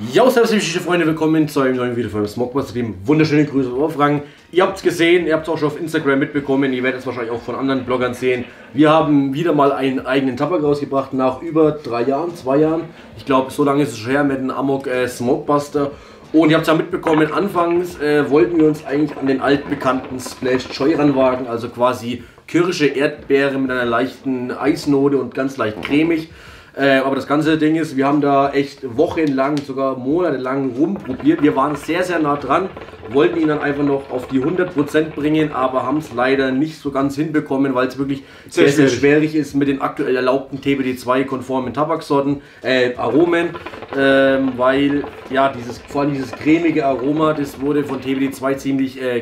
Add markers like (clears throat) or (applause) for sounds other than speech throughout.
Ja, servus, liebe Freunde, willkommen zu einem neuen Video von Smogbuster Stream. Wunderschöne Grüße aus Aufrang. Ihr habt es gesehen, ihr habt es auch schon auf Instagram mitbekommen, ihr werdet es wahrscheinlich auch von anderen Bloggern sehen. Wir haben wieder mal einen eigenen Tabak rausgebracht, nach über drei Jahren, zwei Jahren. Ich glaube, so lange ist es schon her mit dem Amok äh, Smokebuster. Und ihr habt es ja mitbekommen, anfangs äh, wollten wir uns eigentlich an den altbekannten Splash Joy ranwagen, also quasi Kirsche, Erdbeere mit einer leichten Eisnote und ganz leicht cremig. Äh, aber das ganze Ding ist, wir haben da echt wochenlang, sogar monatelang rumprobiert. Wir waren sehr, sehr nah dran, wollten ihn dann einfach noch auf die 100% bringen, aber haben es leider nicht so ganz hinbekommen, weil es wirklich sehr, sehr, sehr schwierig ist mit den aktuell erlaubten TBD2-konformen Tabaksorten, äh, Aromen, ähm, weil ja, dieses, vor allem dieses cremige Aroma, das wurde von TBD2 ziemlich äh,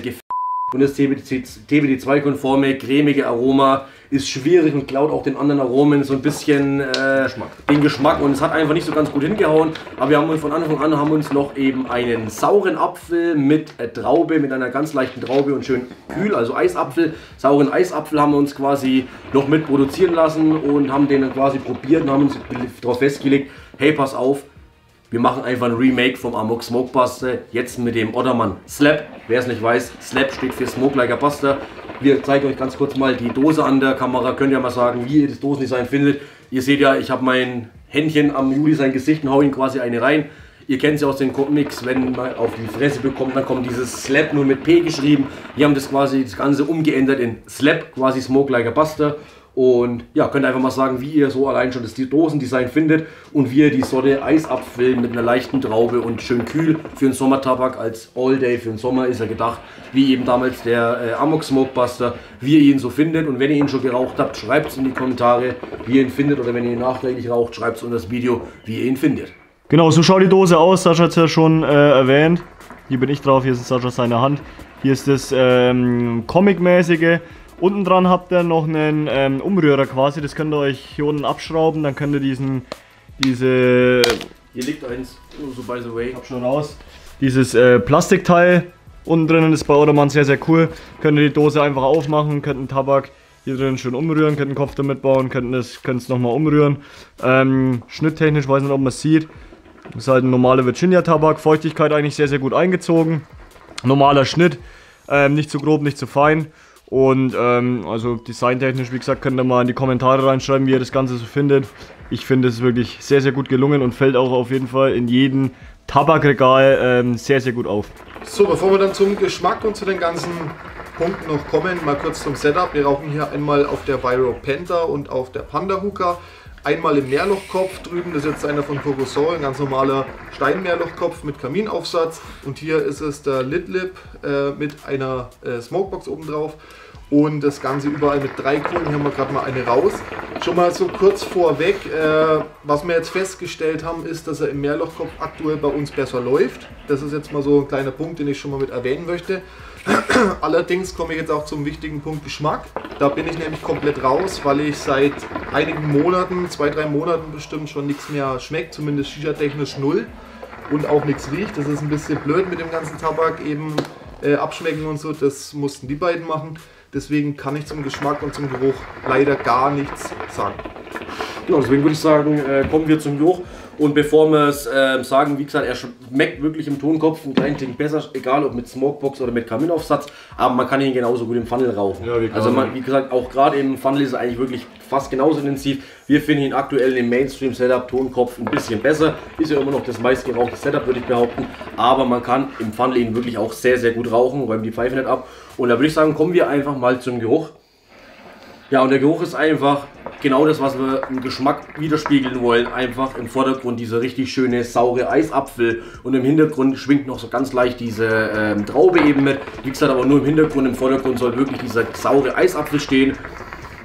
und das TBD2-konforme, cremige Aroma ist schwierig und klaut auch den anderen Aromen so ein bisschen äh, Geschmack. den Geschmack und es hat einfach nicht so ganz gut hingehauen. Aber wir haben uns von Anfang an haben uns noch eben einen sauren Apfel mit äh, Traube, mit einer ganz leichten Traube und schön kühl, also Eisapfel. Sauren Eisapfel haben wir uns quasi noch mit produzieren lassen und haben den dann quasi probiert und haben uns darauf festgelegt, hey pass auf, wir machen einfach ein Remake vom Amok Smoke Buster, jetzt mit dem Ottermann Slap. Wer es nicht weiß, Slap steht für Smoke Like a Buster. Wir zeigen euch ganz kurz mal die Dose an der Kamera. Könnt ihr mal sagen, wie ihr das Dosendesign findet. Ihr seht ja, ich habe mein Händchen am Juli sein Gesicht und hau ihn quasi eine rein. Ihr kennt ja aus den Comics, wenn man auf die Fresse bekommt, dann kommt dieses Slap nur mit P geschrieben. Wir haben das quasi das Ganze umgeändert in Slap, quasi Smoke Like a Buster. Und ja, könnt einfach mal sagen, wie ihr so allein schon das Dosendesign findet und wie ihr die Sorte Eisapfel mit einer leichten Traube und schön kühl für den Sommertabak als All Day für den Sommer ist er gedacht, wie eben damals der äh, Amok Smokebuster, wie ihr ihn so findet. Und wenn ihr ihn schon geraucht habt, schreibt es in die Kommentare, wie ihr ihn findet. Oder wenn ihr ihn nachträglich raucht, schreibt es unter das Video, wie ihr ihn findet. Genau, so schaut die Dose aus. Sascha hat es ja schon äh, erwähnt. Hier bin ich drauf, hier ist Sascha seine Hand. Hier ist das ähm, Comic-mäßige. Unten dran habt ihr noch einen ähm, Umrührer quasi, das könnt ihr euch hier unten abschrauben, dann könnt ihr diesen, diese... Hier liegt eins, so by the way. Hab schon raus. Dieses äh, Plastikteil unten drinnen ist bei Automann sehr, sehr cool. Könnt ihr die Dose einfach aufmachen, könnt einen Tabak hier drin schön umrühren, könnt einen Kopf damit bauen, könnt es nochmal umrühren. Ähm, schnitttechnisch, weiß nicht, ob man es sieht. Ist halt ein normaler Virginia-Tabak, Feuchtigkeit eigentlich sehr, sehr gut eingezogen. Normaler Schnitt, ähm, nicht zu grob, nicht zu fein. Und ähm, also designtechnisch, wie gesagt, könnt ihr mal in die Kommentare reinschreiben, wie ihr das Ganze so findet. Ich finde es wirklich sehr, sehr gut gelungen und fällt auch auf jeden Fall in jedem Tabakregal ähm, sehr, sehr gut auf. So, bevor wir dann zum Geschmack und zu den ganzen Punkten noch kommen, mal kurz zum Setup. Wir rauchen hier einmal auf der Viro Panther und auf der Panda Hookah. Einmal im Meerlochkopf drüben, das ist jetzt einer von Kokosol, ein ganz normaler Steinmeerlochkopf mit Kaminaufsatz. Und hier ist es der Lidlip äh, mit einer äh, Smokebox oben drauf. Und das Ganze überall mit drei Kohlen. Hier haben wir gerade mal eine raus. Schon mal so kurz vorweg, äh, was wir jetzt festgestellt haben, ist, dass er im Meerlochkopf aktuell bei uns besser läuft. Das ist jetzt mal so ein kleiner Punkt, den ich schon mal mit erwähnen möchte. (clears throat) Allerdings komme ich jetzt auch zum wichtigen Punkt Geschmack. Da bin ich nämlich komplett raus, weil ich seit einigen Monaten, zwei, drei Monaten bestimmt schon nichts mehr schmeckt, zumindest Shisha-technisch null und auch nichts riecht. Das ist ein bisschen blöd mit dem ganzen Tabak eben äh, abschmecken und so. Das mussten die beiden machen. Deswegen kann ich zum Geschmack und zum Geruch leider gar nichts sagen. Genau, deswegen würde ich sagen, äh, kommen wir zum Geruch. Und bevor wir es äh, sagen, wie gesagt, er schmeckt wirklich im Tonkopf ein kleines Ding besser, egal ob mit Smokebox oder mit Kaminaufsatz, aber man kann ihn genauso gut im Funnel rauchen. Ja, also man, wie gesagt, auch gerade im Funnel ist er eigentlich wirklich fast genauso intensiv. Wir finden ihn aktuell im Mainstream-Setup Tonkopf ein bisschen besser. Ist ja immer noch das meistgerauchte Setup, würde ich behaupten. Aber man kann im Funnel ihn wirklich auch sehr, sehr gut rauchen, räumt die Pfeife nicht ab. Und da würde ich sagen, kommen wir einfach mal zum Geruch. Ja, und der Geruch ist einfach genau das, was wir im Geschmack widerspiegeln wollen. Einfach im Vordergrund dieser richtig schöne saure Eisapfel und im Hintergrund schwingt noch so ganz leicht diese ähm, Traube eben mit. Wie gesagt, aber nur im Hintergrund, im Vordergrund soll wirklich dieser saure Eisapfel stehen.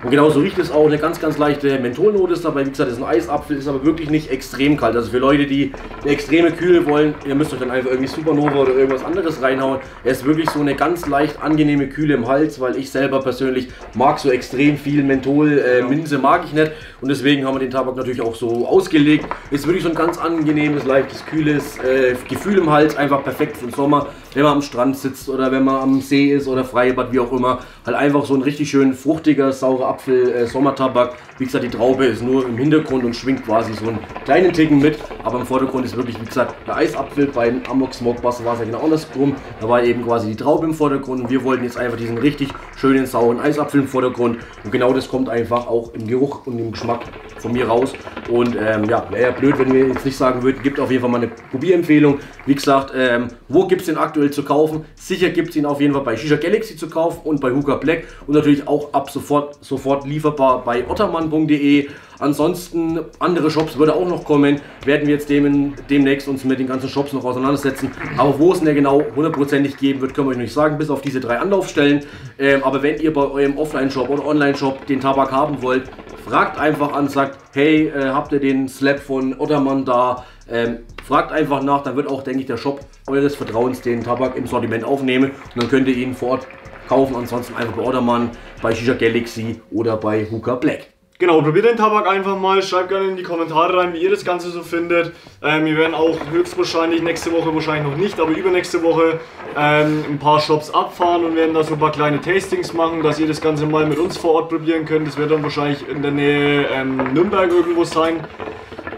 Und genauso riecht es auch. Eine ganz, ganz leichte Mentholnote ist dabei. Wie gesagt, das ist ein Eisapfel, ist aber wirklich nicht extrem kalt. Also für Leute, die eine extreme Kühle wollen, ihr müsst euch dann einfach irgendwie Supernova oder irgendwas anderes reinhauen. Er ist wirklich so eine ganz leicht angenehme Kühle im Hals, weil ich selber persönlich mag so extrem viel Menthol. Äh, Minze mag ich nicht. Und deswegen haben wir den Tabak natürlich auch so ausgelegt. Ist wirklich so ein ganz angenehmes, leichtes, kühles äh, Gefühl im Hals. Einfach perfekt für den Sommer, wenn man am Strand sitzt oder wenn man am See ist oder Freibad, wie auch immer. Halt einfach so ein richtig schön fruchtiger, saurer Apfel äh, Sommertabak. Wie gesagt, die Traube ist nur im Hintergrund und schwingt quasi so einen kleinen Ticken mit. Aber im Vordergrund ist wirklich, wie gesagt, der Eisapfel. Beim Amok Smoke Wasser war es ja genau andersrum. Da war eben quasi die Traube im Vordergrund und wir wollten jetzt einfach diesen richtig schönen, sauren Eisapfel im Vordergrund. Und genau das kommt einfach auch im Geruch und im Geschmack von mir raus. Und ähm, ja, wäre ja blöd, wenn wir jetzt nicht sagen würden, gibt auf jeden Fall mal eine Probierempfehlung. Wie gesagt, ähm, wo gibt es den aktuell zu kaufen? Sicher gibt es ihn auf jeden Fall bei Shisha Galaxy zu kaufen und bei Hookah Black und natürlich auch ab sofort, sofort lieferbar bei ottermann.de. Ansonsten andere Shops würde auch noch kommen, werden wir jetzt dem, demnächst uns mit den ganzen Shops noch auseinandersetzen. Aber wo es denn genau hundertprozentig geben wird, können wir euch nicht sagen, bis auf diese drei Anlaufstellen. Ähm, aber wenn ihr bei eurem Offline-Shop oder Online-Shop den Tabak haben wollt, fragt einfach an, sagt, hey, äh, habt ihr den Slap von Ottermann da? Ähm, fragt einfach nach, dann wird auch, denke ich, der Shop eures Vertrauens den Tabak im Sortiment aufnehmen und dann könnt ihr ihn vor Ort kaufen. Ansonsten einfach bei Ottermann, bei Shisha Galaxy oder bei Hookah Black. Genau, probiert den Tabak einfach mal, schreibt gerne in die Kommentare rein, wie ihr das Ganze so findet. Ähm, wir werden auch höchstwahrscheinlich nächste Woche, wahrscheinlich noch nicht, aber übernächste Woche ähm, ein paar Shops abfahren und werden da so ein paar kleine Tastings machen, dass ihr das Ganze mal mit uns vor Ort probieren könnt. Das wird dann wahrscheinlich in der Nähe ähm, Nürnberg irgendwo sein.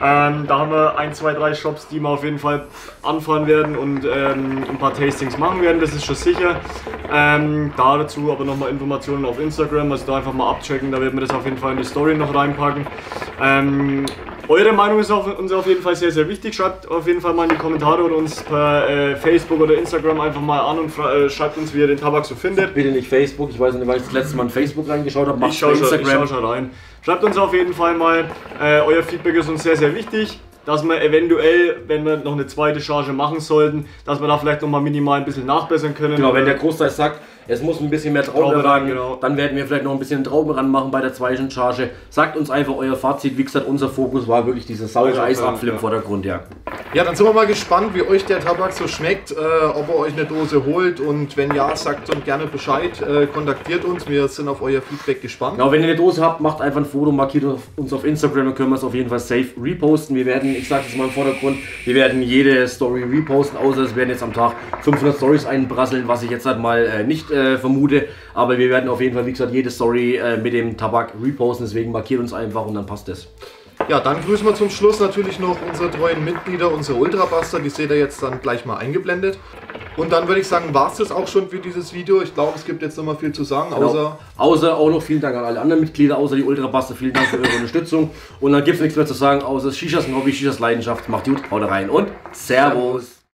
Ähm, da haben wir ein, zwei, drei Shops, die wir auf jeden Fall anfahren werden und ähm, ein paar Tastings machen werden, das ist schon sicher. Ähm, dazu aber nochmal Informationen auf Instagram, also da einfach mal abchecken, da werden wir das auf jeden Fall in die Story noch reinpacken. Ähm, eure Meinung ist auf, uns auf jeden Fall sehr, sehr wichtig. Schreibt auf jeden Fall mal in die Kommentare oder uns per äh, Facebook oder Instagram einfach mal an und äh, schreibt uns, wie ihr den Tabak so findet. Bitte nicht Facebook, ich weiß nicht, weil ich das letzte Mal in Facebook reingeschaut habe. Ich schaue schon, schau schon rein. Schreibt uns auf jeden Fall mal. Äh, euer Feedback ist uns sehr, sehr wichtig dass wir eventuell, wenn wir noch eine zweite Charge machen sollten, dass wir da vielleicht noch mal minimal ein bisschen nachbessern können. Genau, wenn der Großteil sagt, es muss ein bisschen mehr Traube, Traube ran, genau. dann werden wir vielleicht noch ein bisschen Traube ranmachen bei der zweiten Charge. Sagt uns einfach euer Fazit. Wie gesagt, unser Fokus war wirklich dieser saure Eisapfel ja. im Vordergrund, ja. Ja, dann sind wir mal gespannt, wie euch der Tabak so schmeckt, äh, ob er euch eine Dose holt und wenn ja, sagt uns gerne Bescheid, äh, kontaktiert uns, wir sind auf euer Feedback gespannt. Genau, wenn ihr eine Dose habt, macht einfach ein Foto, markiert uns auf Instagram, dann können wir es auf jeden Fall safe reposten. Wir werden, ich sage es mal im Vordergrund, wir werden jede Story reposten, außer es werden jetzt am Tag 500 Stories einbrasseln, was ich jetzt halt mal äh, nicht äh, vermute. Aber wir werden auf jeden Fall, wie gesagt, jede Story äh, mit dem Tabak reposten. Deswegen markiert uns einfach und dann passt es. Ja, dann grüßen wir zum Schluss natürlich noch unsere treuen Mitglieder, unsere Ultrabuster. Die seht ihr jetzt dann gleich mal eingeblendet. Und dann würde ich sagen, war es das auch schon für dieses Video. Ich glaube, es gibt jetzt noch mal viel zu sagen, genau. außer... Außer auch noch vielen Dank an alle anderen Mitglieder, außer die Ultrabuster. Vielen Dank für eure (laughs) Unterstützung. Und dann gibt es nichts mehr zu sagen, außer Shishas ein Hobby, Shishas Leidenschaft. Macht gut, haut rein und Servus. Servus.